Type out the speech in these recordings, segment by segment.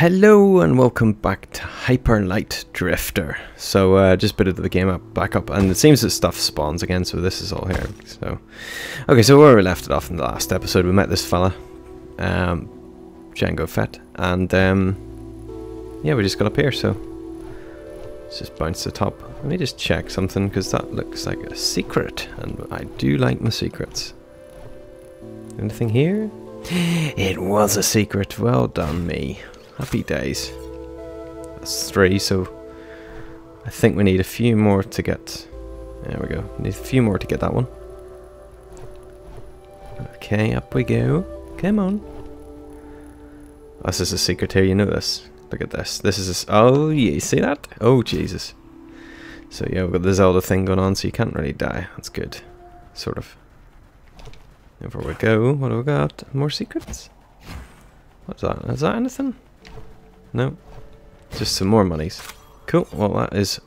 Hello and welcome back to Hyper Light Drifter. So uh, just bit of the game up, back up, and it seems that stuff spawns again. So this is all here. So okay, so where we left it off in the last episode, we met this fella, um, Jango Fett, and um, yeah, we just got up here. So let's just bounce to the top. Let me just check something because that looks like a secret, and I do like my secrets. Anything here? It was a secret. Well done, me. Happy days. That's three, so I think we need a few more to get. There we go. Need a few more to get that one. Okay, up we go. Come on. This is a secret here, you know this. Look at this. This is a... Oh, yeah, you see that? Oh, Jesus. So, yeah, we've got the Zelda thing going on, so you can't really die. That's good. Sort of. Over we go. What do we got? More secrets? What's that? Is that anything? No. Just some more monies. Cool. Well, that is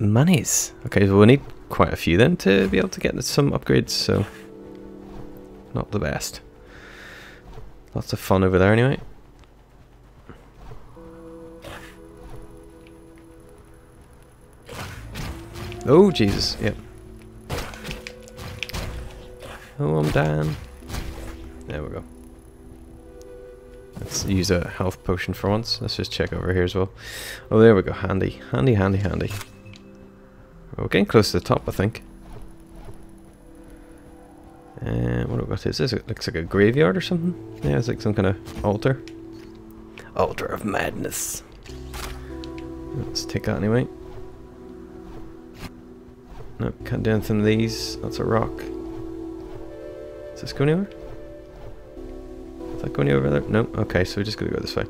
monies. Okay, so we'll need quite a few then to be able to get some upgrades, so not the best. Lots of fun over there anyway. Oh, Jesus. Yep. Oh, I'm down. There we go. Let's use a health potion for once. Let's just check over here as well. Oh, there we go. Handy. Handy, handy, handy. We're getting close to the top, I think. And uh, what have we got? Is this? It looks like a graveyard or something. Yeah, it's like some kind of altar. Altar of madness. Let's take that anyway. Nope, can't do anything with these. That's a rock. Does this go anywhere? That going over there? No. Okay, so we just gotta go this way.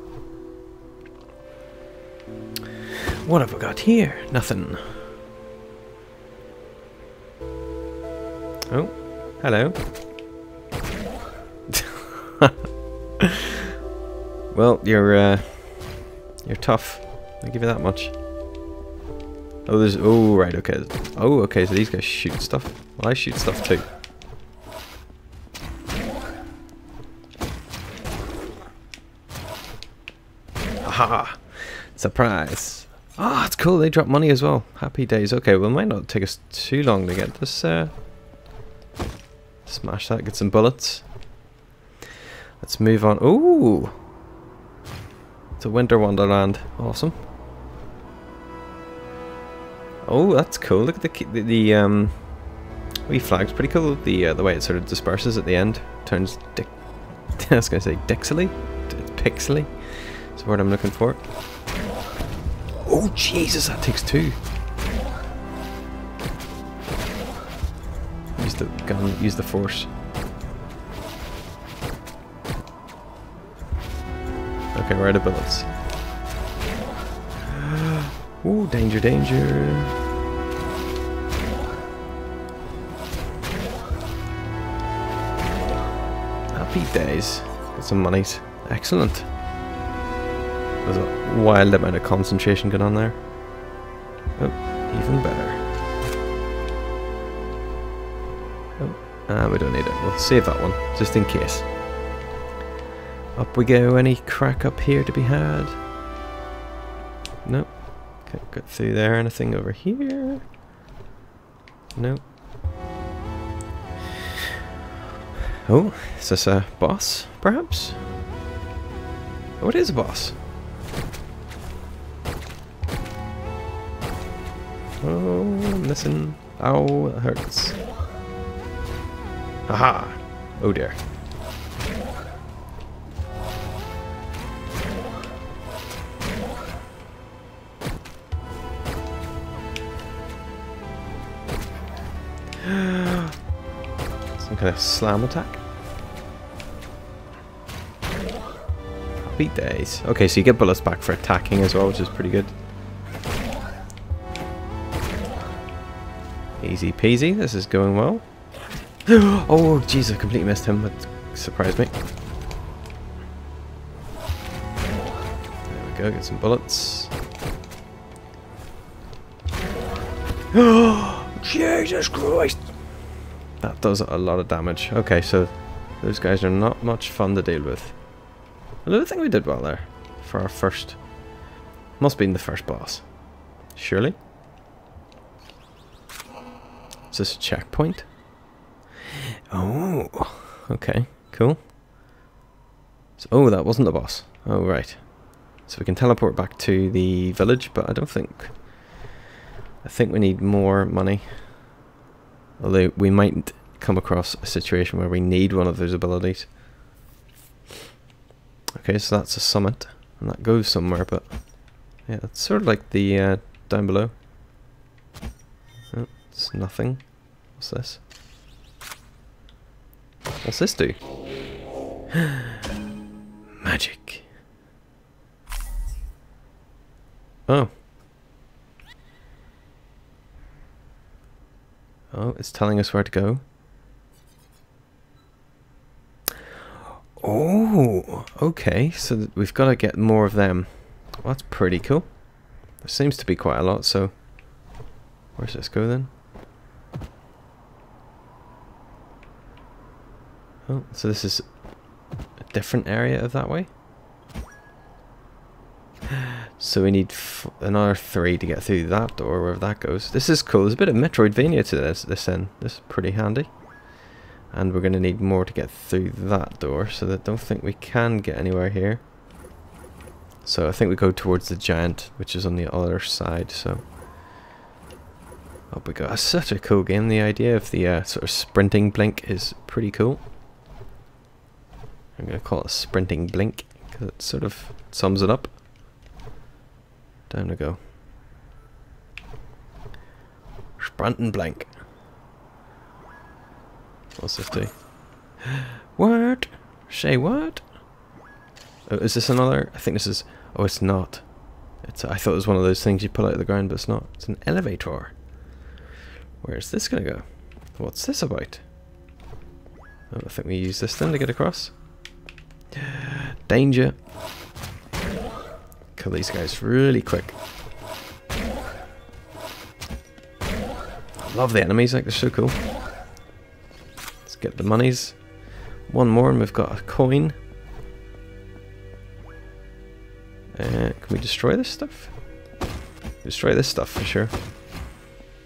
What have we got here? Nothing. Oh, hello. well, you're uh, you're tough. I'll give you that much. Oh, there's oh right, okay. Oh, okay. So these guys shoot stuff. Well, I shoot stuff too. Surprise! Ah, oh, it's cool. They drop money as well. Happy days. Okay, well, it might not take us too long to get this. Uh, smash that. Get some bullets. Let's move on. Ooh! It's a winter wonderland. Awesome. Oh, that's cool. Look at the the, the um, wee flag's pretty cool. The uh, the way it sort of disperses at the end turns. Dick I was gonna say dixily. It's pixely. That's the word I'm looking for. Oh Jesus, that takes two. Use the gun. Use the force. Okay, we're out of bullets. Ooh, danger, danger. Happy days. Get some monies. Excellent. There's a wild amount of concentration going on there. Oh, even better. Oh, ah, we don't need it. We'll save that one, just in case. Up we go. Any crack up here to be had? Nope. Can't get through there. Anything over here? Nope. Oh, is this a boss, perhaps? Oh, it is a boss. Oh, missing. Ow, it hurts. Aha! Oh dear. Some kind of slam attack. Happy days. Okay, so you get bullets back for attacking as well, which is pretty good. Easy peasy, this is going well. oh, jeez, I completely missed him. That surprised me. There we go, get some bullets. Jesus Christ! That does a lot of damage. Okay, so those guys are not much fun to deal with. I don't think we did well there for our first. Must be in the first boss. Surely? Is this a checkpoint? Oh, okay, cool. So, oh, that wasn't the boss. Oh, right. So we can teleport back to the village, but I don't think... I think we need more money. Although we might come across a situation where we need one of those abilities. Okay, so that's a summit, and that goes somewhere, but yeah, it's sort of like the uh, down below. Oh, it's nothing. What's this? What's this do? Magic. Oh. Oh, it's telling us where to go. Oh, okay. So we've got to get more of them. Well, that's pretty cool. There seems to be quite a lot, so... Where's this go then? Oh, so this is a different area of that way? So we need another three to get through that door, wherever that goes. This is cool. There's a bit of Metroidvania to this, this end. This is pretty handy. And we're going to need more to get through that door, so I don't think we can get anywhere here. So I think we go towards the giant, which is on the other side, so... Up we go. That's such a cool game. The idea of the uh, sort of sprinting blink is pretty cool. I'm going to call it sprinting blink, because it sort of sums it up. Down to go. Sprint blank. What's this do? what? Say what? Oh, is this another? I think this is... Oh, it's not. It's. I thought it was one of those things you pull out of the ground, but it's not. It's an elevator. Where's this going to go? What's this about? Oh, I think we use this then to get across. Danger kill these guys really quick. Love the enemies, like they're so cool. Let's get the monies. One more and we've got a coin. Uh, can we destroy this stuff? Destroy this stuff for sure.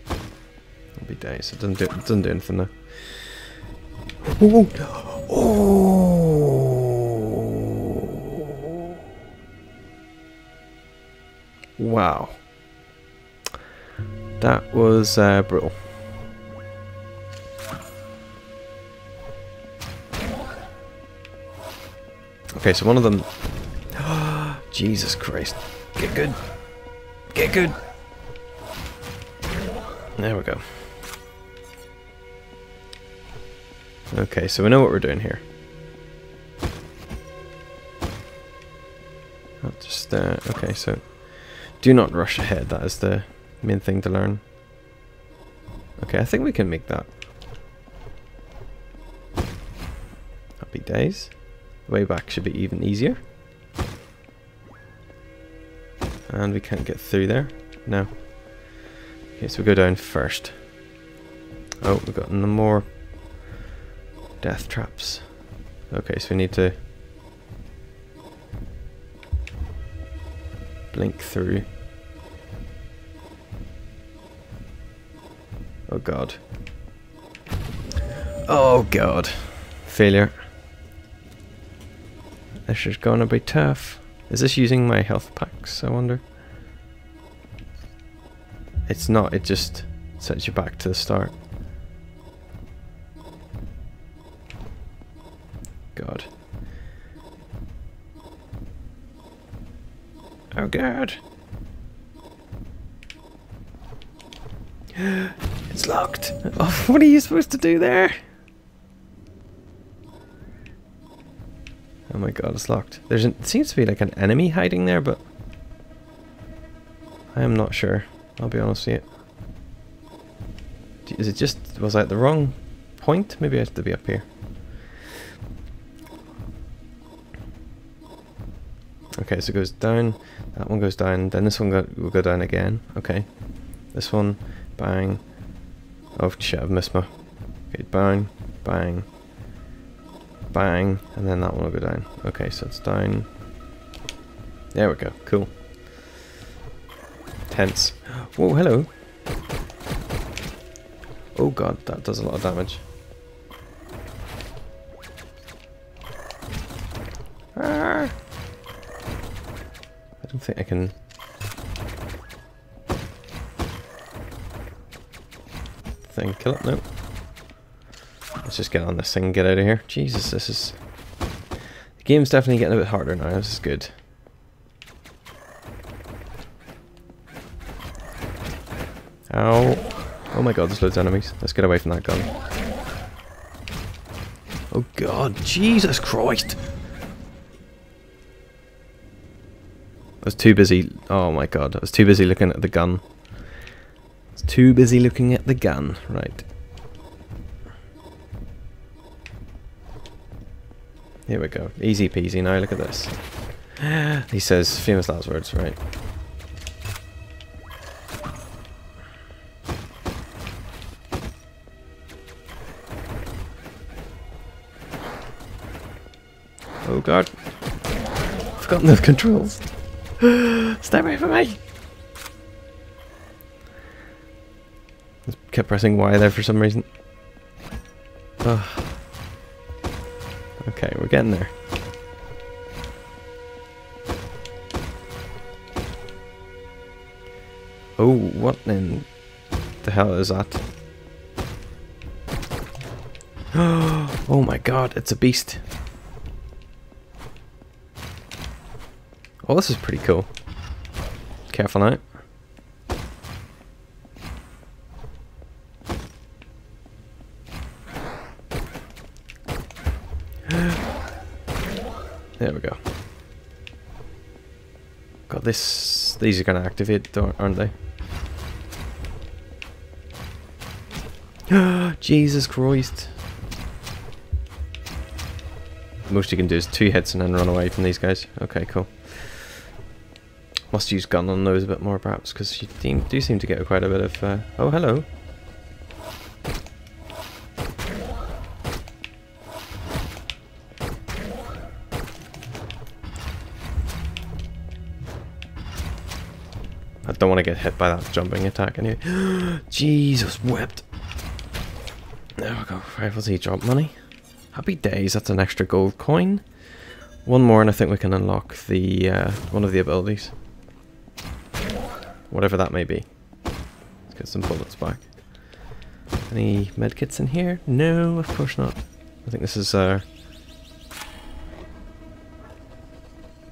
It'll be days. It doesn't do, it doesn't do anything. Oh! oh. Wow. That was uh, brutal. Okay, so one of them... Jesus Christ. Get good. Get good. There we go. Okay, so we know what we're doing here. just, uh, okay, so do not rush ahead, that is the main thing to learn. Okay, I think we can make that. Happy days. The way back should be even easier. And we can't get through there. No. Okay, so we go down first. Oh, we've got no more death traps. Okay, so we need to blink through. Oh god. Oh god. Failure. This is gonna be tough. Is this using my health packs, I wonder? It's not, it just sets you back to the start. God. It's locked. Oh, what are you supposed to do there? Oh my god, it's locked. There's seems to be like an enemy hiding there, but I am not sure. I'll be honest with you. Is it just, was I at the wrong point? Maybe I have to be up here. Okay, so it goes down, that one goes down, then this one go, will go down again. Okay. This one, bang. Oh shit, I've missed my... Okay, bang, bang. Bang, and then that one will go down. Okay, so it's down. There we go, cool. Tense. Whoa, hello. Oh god, that does a lot of damage. Think I can... Thing, kill it? No. Let's just get on this thing and get out of here. Jesus, this is... The game's definitely getting a bit harder now, this is good. Ow. Oh my god, there's loads of enemies. Let's get away from that gun. Oh god, Jesus Christ! Was too busy... Oh my god, I was too busy looking at the gun. I was too busy looking at the gun. Right. Here we go. Easy peasy now, look at this. he says famous last words, right. Oh god. I've Forgotten the controls. Stay away from me! Just kept pressing Y there for some reason. Oh. Okay, we're getting there. Oh, what in the hell is that? oh my god, it's a beast. Oh, this is pretty cool. Careful now. There we go. God, this these are gonna activate, aren't they? Jesus Christ. Most you can do is two hits and then run away from these guys. Okay, cool. Must use gun on those a bit more perhaps, because you do seem to get quite a bit of... Uh, oh, hello. I don't want to get hit by that jumping attack anyway. Jesus wept. There we go. Rifles he drop money. Happy days, that's an extra gold coin. One more and I think we can unlock the uh, one of the abilities. Whatever that may be. Let's get some bullets back. Any medkits in here? No, of course not. I think this is, uh...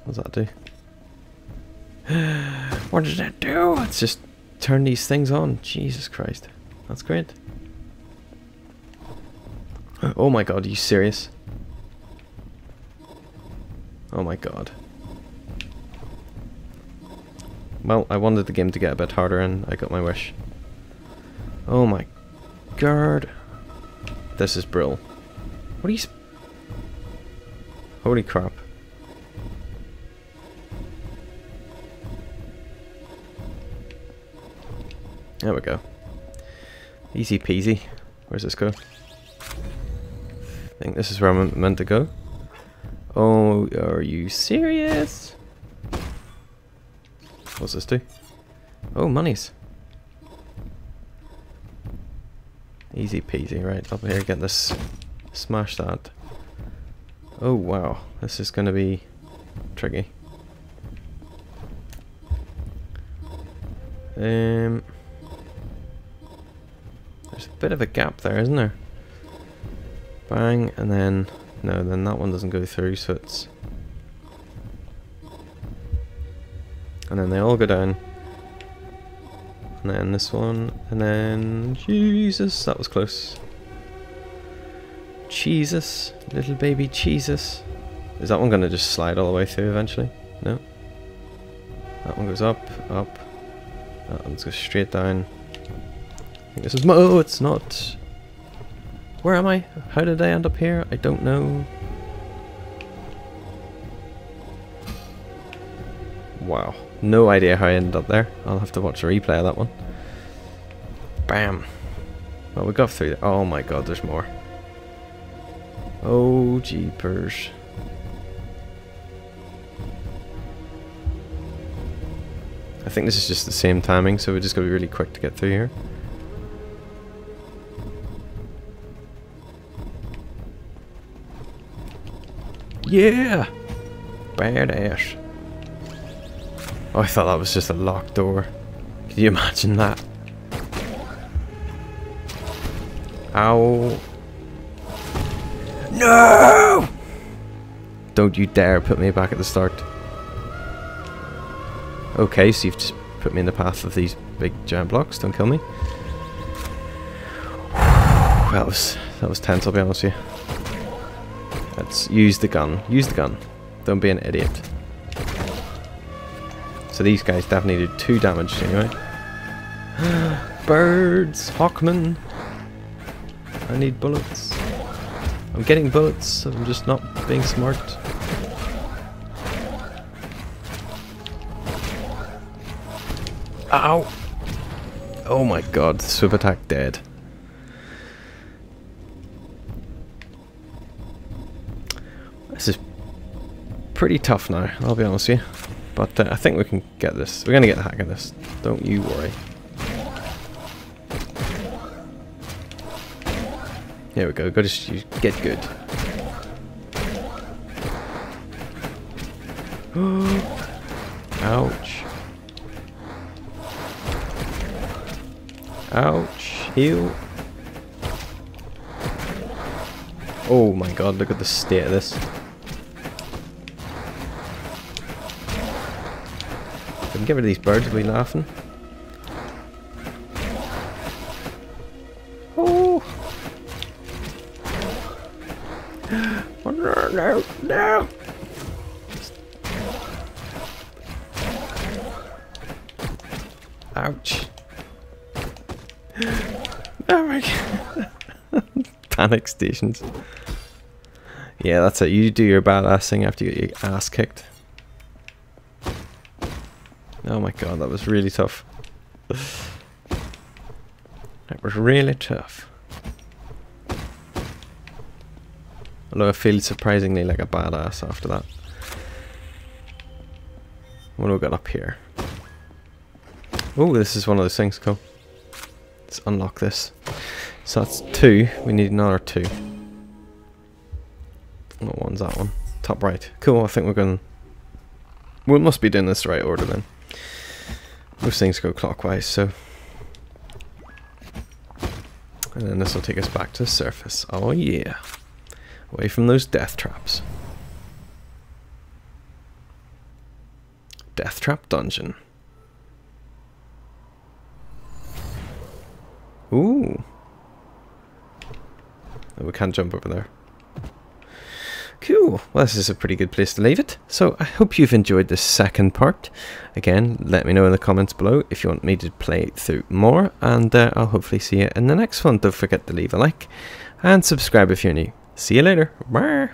What does that do? what does that do? Let's just turn these things on. Jesus Christ. That's great. Oh my god, are you serious? Oh my god. Well, I wanted the game to get a bit harder and I got my wish. Oh my god. This is brill. What are you... Holy crap. There we go. Easy peasy. Where's this go? I think this is where I'm meant to go. Oh, are you serious? What's this do? Oh, monies. Easy peasy, right, up here, get this, smash that. Oh wow, this is gonna be tricky. Um, there's a bit of a gap there, isn't there? Bang, and then, no, then that one doesn't go through, so it's And then they all go down. And then this one, and then... Jesus, that was close. Jesus, little baby Jesus. Is that one going to just slide all the way through eventually? No. That one goes up, up. That one's goes straight down. I think this is... Oh, it's not. Where am I? How did I end up here? I don't know. Wow. No idea how I ended up there. I'll have to watch a replay of that one. Bam. Well, we got through. Oh my god, there's more. Oh, jeepers. I think this is just the same timing, so we just got to be really quick to get through here. Yeah! Badass. Oh, I thought that was just a locked door. Can you imagine that? Ow. No! Don't you dare put me back at the start. Okay, so you've just put me in the path of these big giant blocks. Don't kill me. that was that was tense, I'll be honest with you. Let's use the gun. Use the gun. Don't be an idiot. So these guys definitely did two damage anyway. Birds! Hawkman! I need bullets. I'm getting bullets, I'm just not being smart. Ow! Oh my god, swift attack dead. This is pretty tough now, I'll be honest with you. But uh, I think we can get this. We're going to get the hack of this. Don't you worry. Here we go. Go to get good. Ouch. Ouch. Heal. Oh my god, look at the state of this. Get rid of these birds, be laughing. Oh! oh no, no, no! Ouch. Oh my god. Panic stations. Yeah, that's it. You do your badass thing after you get your ass kicked. Oh my god, that was really tough. That was really tough. Although I feel surprisingly like a badass after that. What do we got up here? Oh, this is one of those things, cool. Let's unlock this. So that's two, we need another two. What one's that one? Top right. Cool, I think we're going... We must be doing this the right order then. Most things go clockwise, so... And then this will take us back to the surface. Oh yeah. Away from those death traps. Death trap dungeon. Ooh. Oh, we can't jump over there. Cool. Well, this is a pretty good place to leave it. So I hope you've enjoyed this second part. Again, let me know in the comments below if you want me to play through more. And uh, I'll hopefully see you in the next one. Don't forget to leave a like and subscribe if you're new. See you later. Bye.